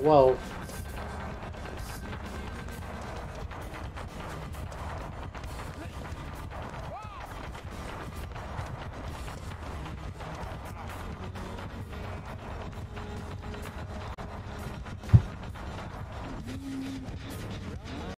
Well,